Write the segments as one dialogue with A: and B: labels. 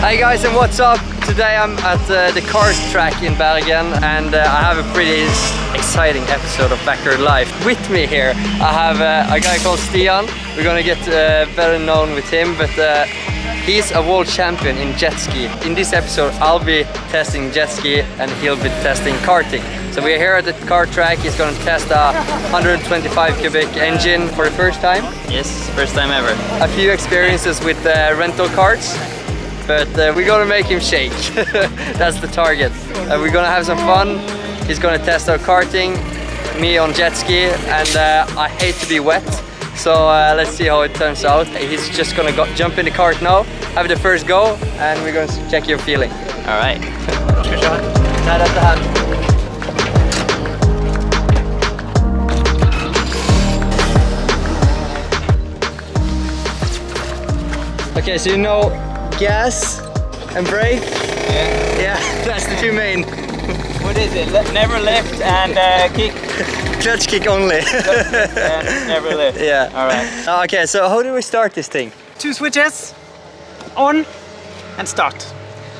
A: Hi guys and what's up? Today I'm at uh, the cars track in Bergen and uh, I have a pretty exciting episode of Bakkerud Life. With me here I have uh, a guy called Stian. We're gonna get uh, better known with him but uh, he's a world champion in jet ski. In this episode I'll be testing jet ski and he'll be testing karting. So we're here at the car track. He's gonna test a 125 cubic engine for the first time.
B: Yes, first time ever.
A: A few experiences with uh, rental cars but uh, we're gonna make him shake. That's the target. Uh, we're gonna have some fun. He's gonna test our karting, me on jet ski, and uh, I hate to be wet. So uh, let's see how it turns out. He's just gonna go, jump in the cart now, have the first go, and we're gonna check your feeling.
B: All right.
A: Hand at the hand. Okay, so you know gas and brake?
B: Yeah.
A: Yeah, that's the two main.
B: What is it? Le never lift and uh, kick
A: Clutch kick only.
B: and never lift.
A: yeah.
B: All right.
A: Okay, so how do we start this thing?
C: two switches on and start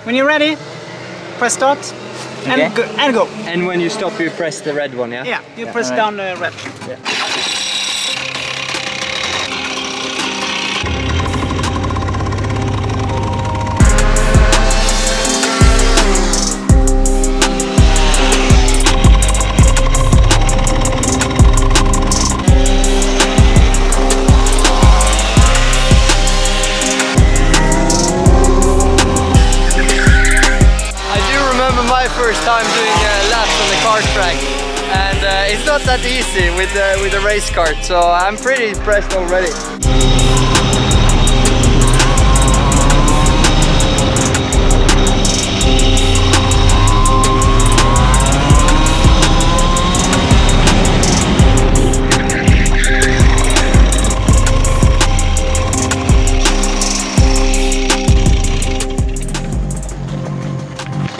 C: when you're ready press start
B: Okay.
C: and, go, and go
A: And when you stop, you press the red one, yeah?
C: yeah you press
B: alright.
C: down the red
A: I track. And uh, it's not that easy with, uh, with a race kart, so I'm pretty impressed already.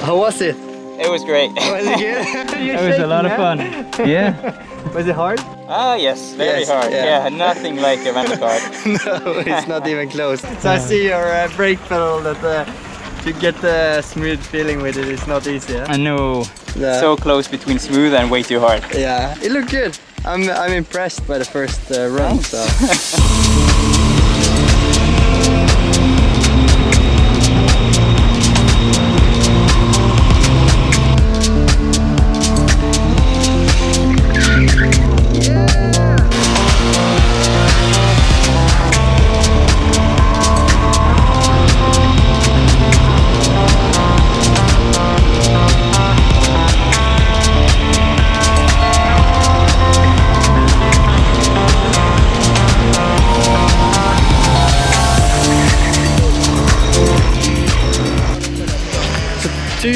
A: How was it?
B: It was great.
A: Was it good?
B: It was a lot of fun. Yeah.
A: Was it hard?
B: Ah, yes, very
A: Yes,
B: hard.
A: yeah.
B: Yeah. nothing like a rental car.
A: no, it's not even close. So I see your uh, brake pedal that uh, to get the smooth feeling with it is not easy. Yeah?
B: I know.
A: Yeah.
B: So close between smooth and way too hard.
A: yeah, it looked good. I'm I'm impressed by the first uh, run.
B: Thanks.
A: So.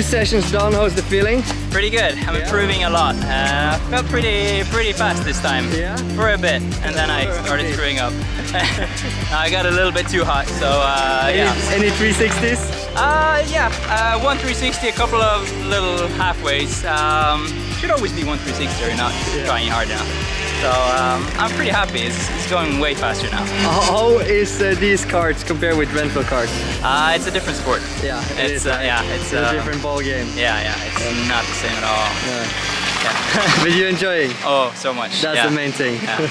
A: Sessions done. How's the feeling?
B: Pretty good. I'm
A: Yeah?
B: improving a lot. Uh, felt pretty pretty fast this time.
A: Yeah?
B: For a bit, and then I started screwing up. I got a little bit too hot, so uh,
A: Any,
B: yeah.
A: any 360s?
B: Uh, yeah, uh, one 360, a couple of little halfways. Um, should always be one 360 or not
A: Yeah.
B: trying hard enough. So um, I'm pretty happy. It's, it's going way faster now.
A: How is uh, these carts compared with rental cars?
B: Uh, it's a different sport.
A: Yeah, it
B: It's,
A: is,
B: uh,
A: right?
B: yeah, it's,
A: a
B: uh,
A: different ball game.
B: Yeah, yeah, it's not the same at all.
A: Yeah.
B: Yeah.
A: But you're enjoying.
B: oh, so much.
A: That's
B: yeah.
A: the main thing.
B: Yeah.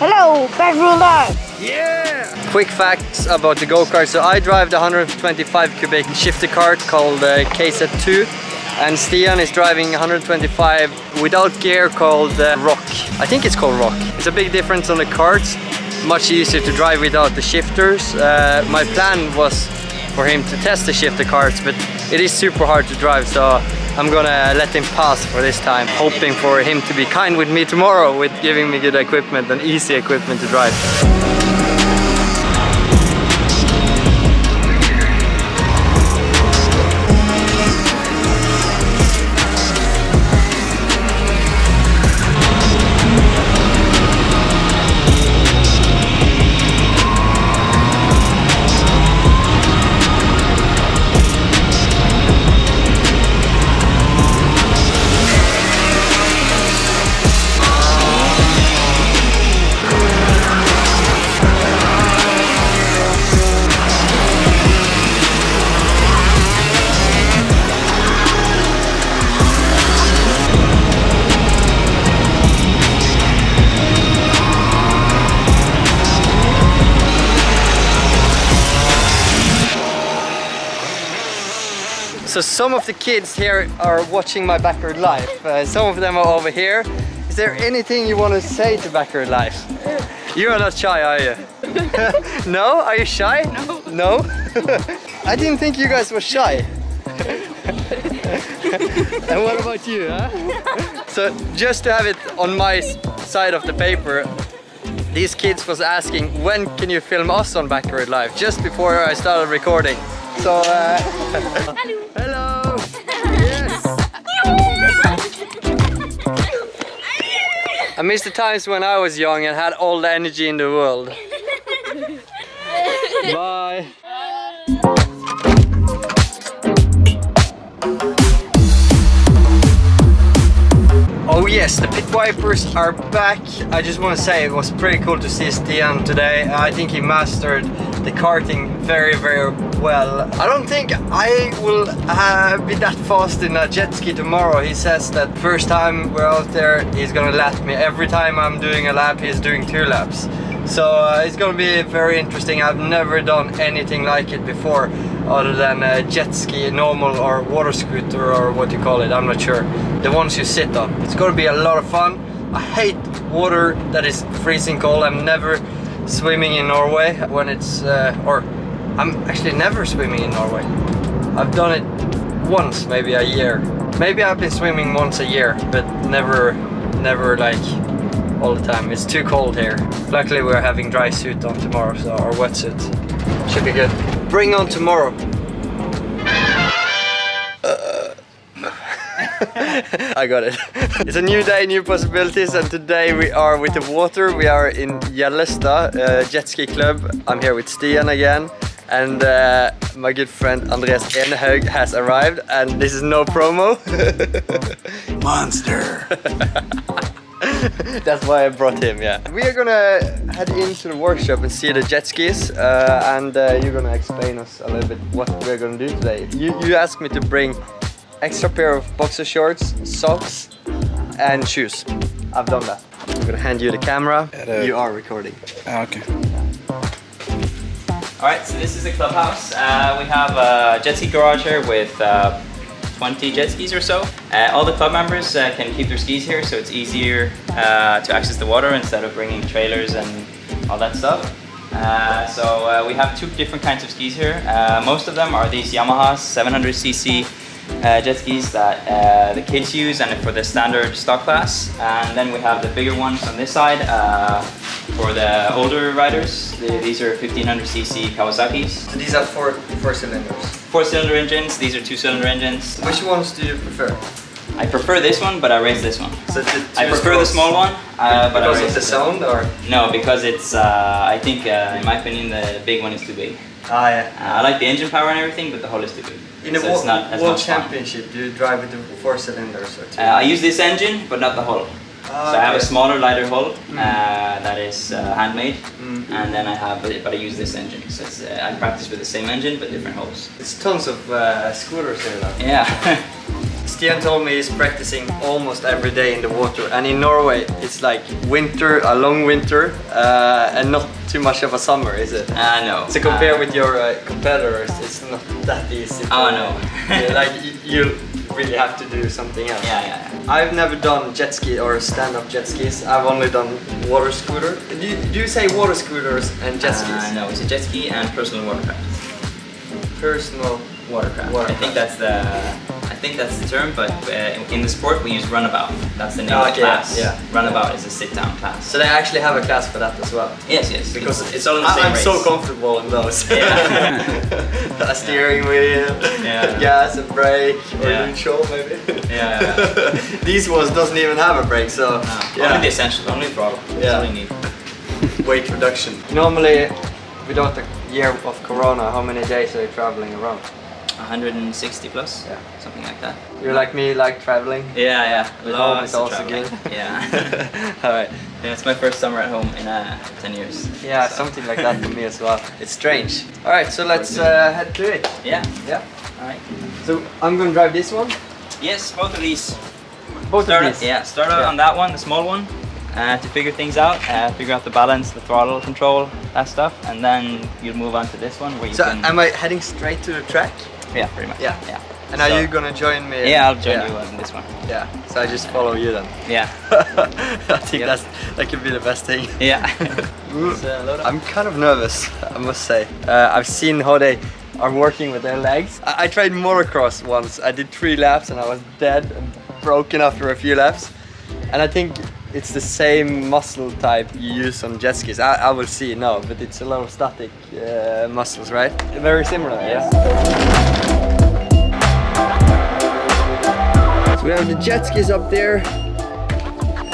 D: Hello, Bakkerud Life.
A: Yeah! Quick facts about the go-kart. So I drive the 125 cubic shifter cart called uh, KZ2 and Stian is driving 125 without gear called uh, ROK. I think it's called ROK. It's a big difference on the carts. Much easier to drive without the shifters. Uh, my plan was for him to test the shifter carts but it is super hard to drive so I'm gonna let him pass for this time hoping for him to be kind with me tomorrow with giving me good equipment and easy equipment to drive. Some of the kids here are watching my Bakkerud Life. Uh, some of them are over here. Is there anything you want to say to Bakkerud Life? You are not shy, are you? no? Are you shy? No. No? I didn't think you guys were shy. and what about you, huh? So just to have it on my side of the paper, these kids was asking when can you film us on Bakkerud Life just before I started recording. So uh, I miss the times when I was young and had all the energy in the world. Bye. Oh yes, the pit wipers are back. I just want to say it was pretty cool to see Stian today. I think he mastered the karting very, very well. I don't think I will uh, be that fast in a jet ski tomorrow. He says that first time we're out there, he's gonna lap me. Every time I'm doing a lap, he's doing two laps. So uh, it's gonna be very interesting. I've never done anything like it before other than a jet ski, normal or water scooter or what you call it, I'm not sure. The ones you sit on. It's gonna be a lot of fun. I hate water that is freezing cold. I'm never swimming in Norway when it's, uh, or I'm actually never swimming in Norway. I've done it once, maybe a year. Maybe I've been swimming once a year, but never, never like all the time. It's too cold here. Luckily we're having dry suit on tomorrow, so our wetsuit should be good. Bring on tomorrow. I got it. It's a new day, new possibilities, and today we are with the water. We are in Hellestad uh, Jet Ski Club. I'm here with Stian again, and uh, my good friend Andreas Enehaug has arrived, and this is no promo.
E: Monster.
A: That's why I brought him, yeah. We are gonna head into the workshop and see the jet skis, uh, and uh, you're gonna explain us a little bit what we're gonna do today. You, you asked me to bring extra pair of boxer shorts, socks, and shoes. I've done that. I'm gonna hand you the camera.
E: Hello.
A: You are recording.
E: Ah, okay.
B: All right, so this is the clubhouse. Uh, we have a jet ski garage here with uh, 20 jet skis or so. Uh, all the club members uh, can keep their skis here, so it's easier uh, to access the water instead of bringing trailers and all that stuff. Uh, so uh, we have two different kinds of skis here. Uh, most of them are these Yamaha 700cc uh, jet skis that uh, the kids use and for the standard stock class. And then we have the bigger ones on this side uh, for the older riders. The, these are 1500cc Kawasaki's.
A: So these are four four cylinders.
B: Four cylinder engines, these are two cylinder engines.
A: Which ones do you prefer?
B: I prefer this one, but I race this one.
A: So
B: I prefer the small one, uh, but I
A: because
B: race
A: of the sound, or.
B: No, because it's, uh, I think, uh, in my opinion, the big one is too big.
A: ah yeah.
B: Uh, I like the engine power and everything, but the hull is too big.
A: In the
B: so it's not as
A: World
B: much fun.
A: Championship, do you drive with the four cylinders or two?
B: Uh, I use this engine, but not the hull. So I have a smaller, lighter hull
A: Mm.
B: uh, that is uh, handmade,
A: Mm.
B: and then I have, but I use this engine. So it's, uh, I practice with the same engine, but different hulls.
A: It's tons of uh, scooters here though.
B: Yeah.
A: Stian told me he's practicing almost every day in the water and in Norway it's like winter, a long winter uh, and not too much of a summer is it?
B: uh, no.
A: So compare
B: Uh,
A: with your uh, competitors it's not that easy. to-
B: Oh, no.
A: Yeah, like you really have to do something else.
B: Yeah, yeah, yeah.
A: I've never done jet ski or stand-up jet skis. I've only done water scooter. Do you, do you say water scooters and jet skis?
B: Uh, no, it's a jet ski and personal watercraft.
A: Personal
B: Watercraft. I think that's the. I think that's the term, but uh, in the sport we use runabout. That's the name
A: Ah,
B: of the class.
A: yeah.
B: Runabout is a sit-down class.
A: So they actually have a class for that as well.
B: yes, yes.
A: Because
B: it's, it's all in the same
A: I'm
B: race.
A: so comfortable in those.
B: Yeah.
A: a steering wheel,
B: Yeah.
A: gas and brake, or
B: Yeah.
A: neutral maybe.
B: Yeah, yeah.
A: These ones doesn't even have a brake, so
B: No,
A: yeah.
B: Only the essential, only throttle. That's
A: Yeah.
B: all you need.
A: weight reduction. Normally, without the year of Corona, how many days are you traveling around?
B: 160 plus.
A: Yeah.
B: Something like that.
A: You're like me, like traveling.
B: Yeah, yeah.
A: With home
B: Lots
A: is
B: of
A: also good.
B: Yeah.
A: All right.
B: yeah. It's my first summer at home in uh, 10 years.
A: Yeah,
B: So-
A: something like that for me as well. It's strange. All right, so let's uh, head to it.
B: Yeah.
A: Yeah.
B: All right.
A: So I'm gonna drive this one.
B: Yes, both of these.
A: Both
B: Start
A: of these.
B: yeah, start out
A: Yeah.
B: on that one, the small one, uh, to figure things out, uh, figure out the balance, the throttle control, that stuff, and then you'll move on to this one where you
A: So
B: can.
A: am I heading straight to the track?
B: Yeah, pretty much.
A: Yeah.
B: yeah.
A: And are you gonna join me?
B: Yeah, I'll join
A: yeah.
B: you on this one.
A: Yeah. So I just follow you then.
B: Yeah.
A: I think
B: Yep.
A: that's that could be the best thing.
B: Yeah. Let's, load up.
A: I'm kind of nervous, I must say. Uh, I've seen how they are working with their legs. I, I tried motocross once. I did three laps and I was dead and broken after a few laps. And I think it's the same muscle type you use on jet skis. I, I will see now, but it's a lot of static uh, muscles, right? Very similar, yeah. So we have the jet skis up there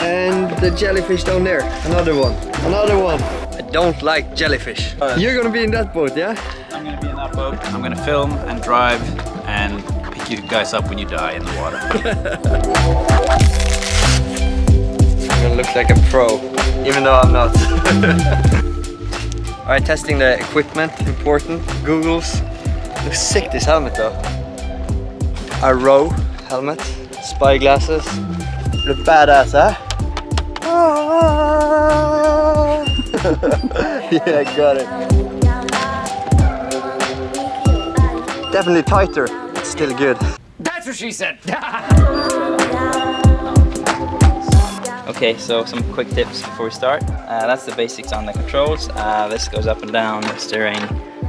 A: and the jellyfish down there. Another one. Another one. I don't like jellyfish. You're gonna be in that boat, yeah?
E: I'm gonna be in that boat. I'm gonna film and drive and pick you guys up when you die in the water.
A: Gonna look like a pro, even though I'm not. Alright, testing the equipment, important. Googles. Looks sick this helmet though. Arai helmet, spy glasses. Look badass, huh? yeah, I got it. Definitely tighter, still good.
C: That's what she said.
B: Okay, so some quick tips before we start. Uh, that's the basics on the controls. Uh, this goes up and down, the steering.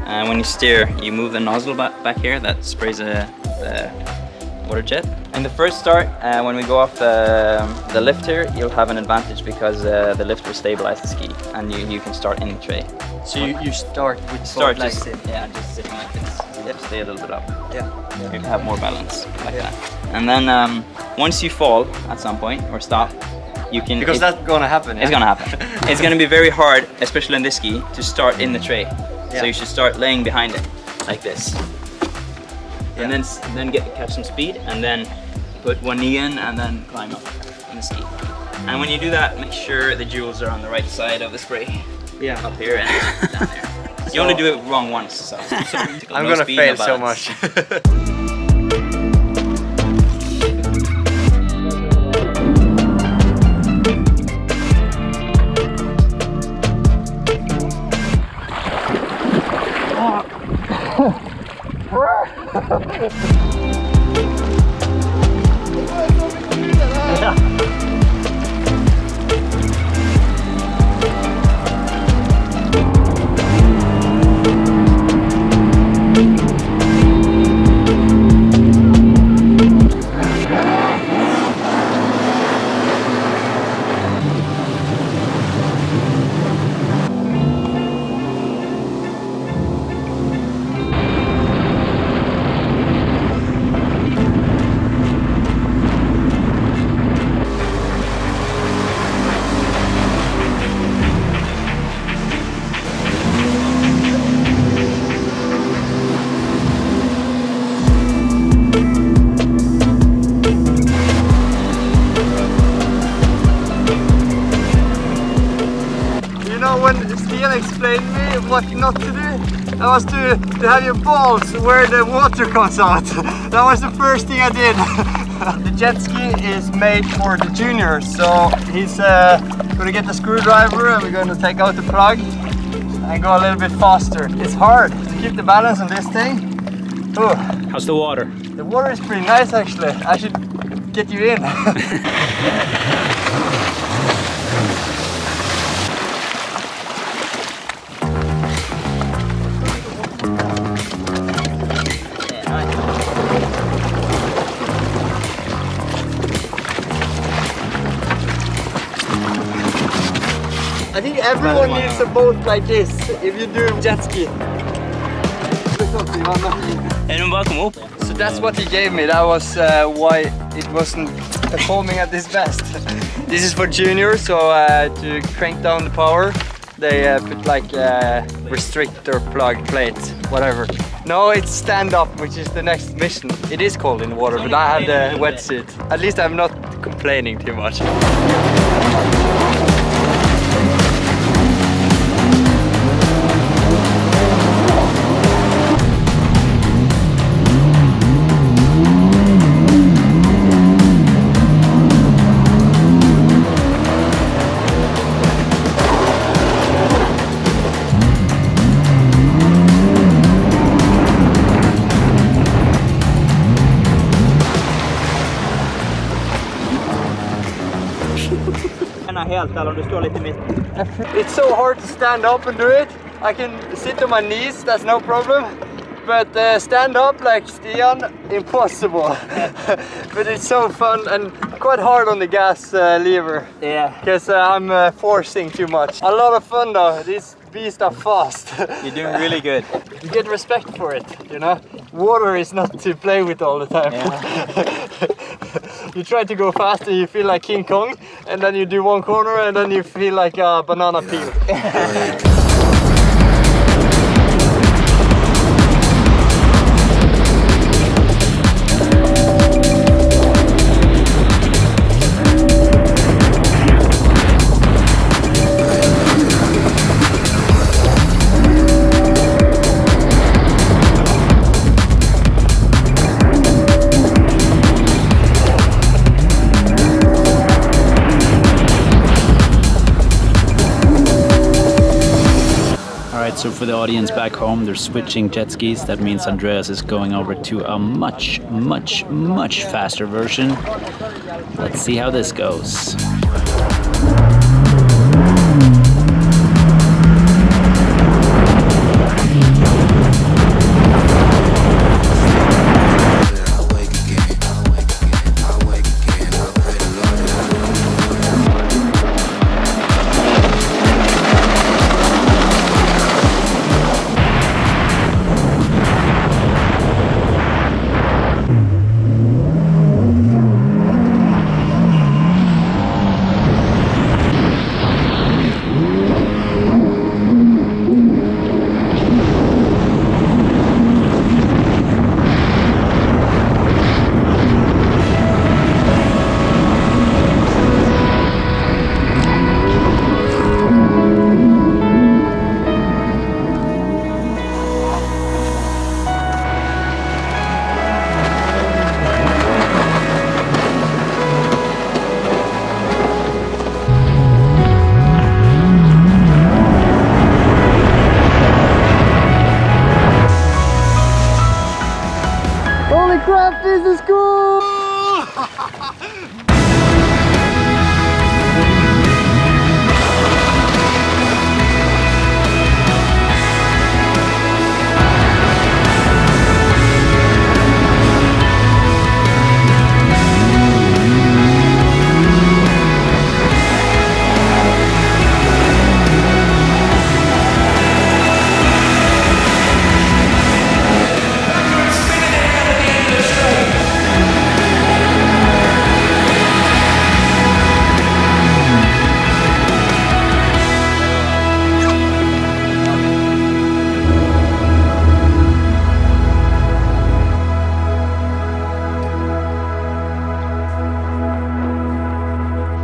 B: Uh, when you steer, you move the nozzle back, back here that sprays a, the water jet. In the first start, uh, when we go off the, the lift here, you'll have an advantage because uh, the lift will stabilize the ski and you, you can start in the tray.
A: So you, you start with
B: Start
A: both
B: just,
A: legs in.
B: yeah, just sitting like this. To stay a little bit up.
A: Yeah.
B: You have more balance like
A: Yeah.
B: that. And then um, once you fall at some point or stop, you can
A: Because that's gonna happen.
B: It's gonna happen. it's gonna be very hard, especially in this ski, to start in the tray.
A: Yeah.
B: So you should start laying behind it, like this.
A: Yeah.
B: And then then get catch some speed, and then put one knee in, and then climb up in the ski. And when you do that, make sure the jewels are on the right side of the spray,
A: Yeah.
B: up here and down there. You only do it wrong once, so.
A: I'm
B: no
A: gonna fail so much. You when Stian explained me what not to do? That was to, to have your balls where the water comes out. that was the first thing I did. the jet ski is made for the juniors, so he's uh, gonna get the screwdriver and we're gonna take out the plug and go a little bit faster. It's hard to keep the balance on this thing. Ooh,
E: How's the water?
A: the water is pretty nice actually. I should get you in. everyone needs a boat like this if you do jet ski.
B: Är de bakom upp?
A: So that's what he gave me. That was uh, why it wasn't performing at its best. this is for juniors, so uh, to crank down the power, they uh, put like a restrictor plug plate, whatever. No, it's stand up, which is the next mission. It is cold in the water, but I have the wetsuit. At least I'm not complaining too much.
C: Helt eller om du står litt i?
A: It's so hard to stand up and do it. I can sit on my knees, that's no problem. But uh, stand up like Stian, impossible. but it's so fun and quite hard on the gas uh, lever
C: Yeah.
A: because uh, I'm uh, forcing too much. A lot of fun though. These beasts are fast.
C: You're doing really good.
A: you get respect for it, you know. Water is not to play with all the time. you try to go fast and you feel like King Kong, and then you do one corner and then you feel like a banana peel.
E: for the audience back home, they're switching jet skis. That means Andreas is going over to a much, much, much faster version. Let's see how this goes.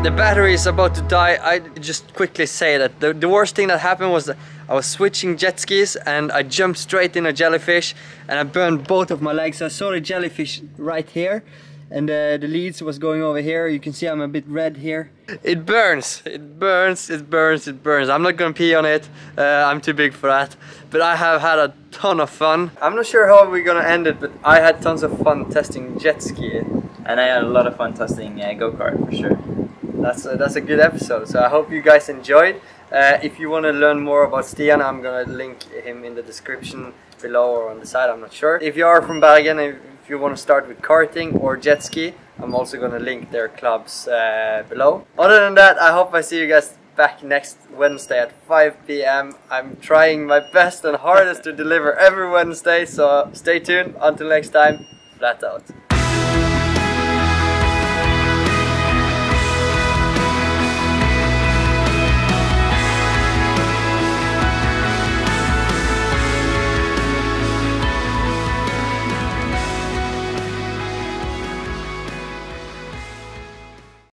E: The battery is about to die, I just quickly say that the, the worst thing that happened was that I was switching jet skis and I jumped straight in a jellyfish and I burned both of my legs. I saw the jellyfish right here and uh, the leads was going over here. You can see I'm a bit red here. It burns, it burns, it burns, it burns. I'm not gonna pee on it, uh, I'm too big for that. But I have had a ton of fun. I'm not sure how we're gonna end it, but I had tons of fun testing jet ski.
B: And I had a lot of fun testing uh, go-kart for sure.
A: That's a, that's a good episode. So I hope you guys enjoyed. Uh, if you want to learn more about Stian, I'm gonna link him in the description below or on the side. I'm not sure. If you are from Bergen, if you want to start with karting or jet ski, I'm also gonna link their clubs uh, below. Other than that, I hope I see you guys back next Wednesday at 5 p.m. I'm trying my best and hardest to deliver every Wednesday. So stay tuned. Until next time, flat out.